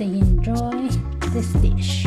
they enjoy this dish.